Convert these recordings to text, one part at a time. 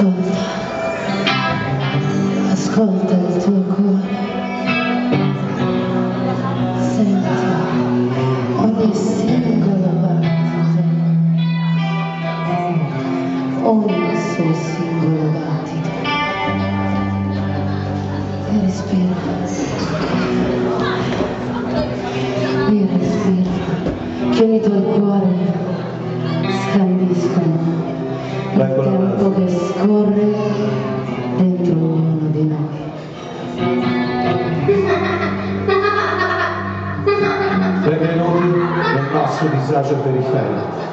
Ascolta, ascolta il tuo cuore. Senti ogni singolo battito, ogni suo scorre dentro ognuno di noi. Benvenuti nel nostro disagio periferico.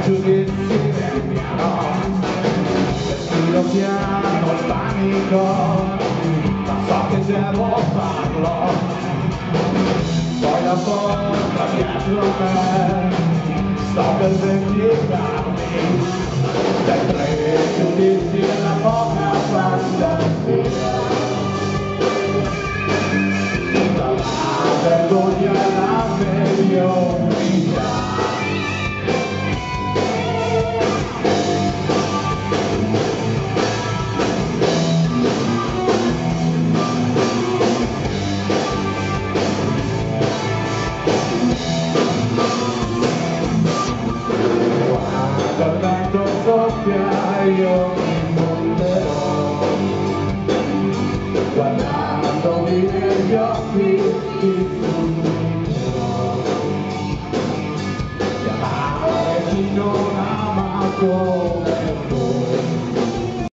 I pregiudizi regnano, respiro piano il panico, ma so che devo farlo, poi la porta dietro me, sto per vendicarmi, I know how my soul